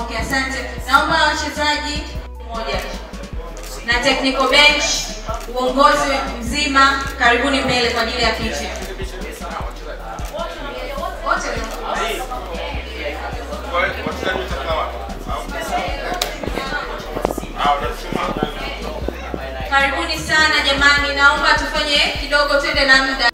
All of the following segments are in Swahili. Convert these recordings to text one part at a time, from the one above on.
Okay, asante. Naomba wachezaji mmoja na technical bench, uongozi mzima, karibuni mbele kwa ajili ya picha. Karibuni sana jamani, naomba tufanye kidogo, twende na muda.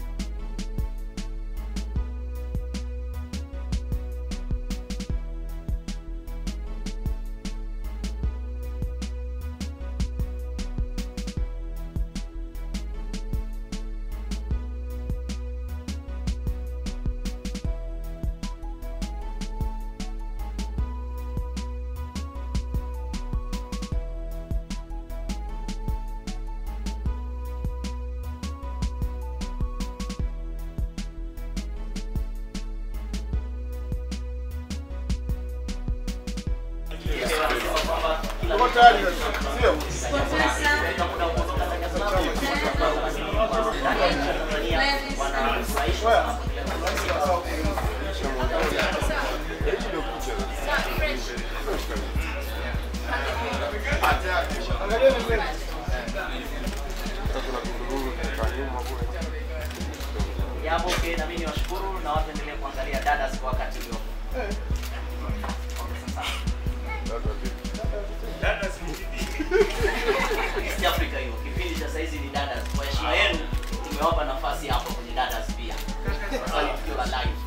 Jambo okay, na mimi niwashukuru na watu endelee kuangalia Dadas kwa wakati uliopo. Tumewapa nafasi hapo kwenye Dadas pia. Tukio la live.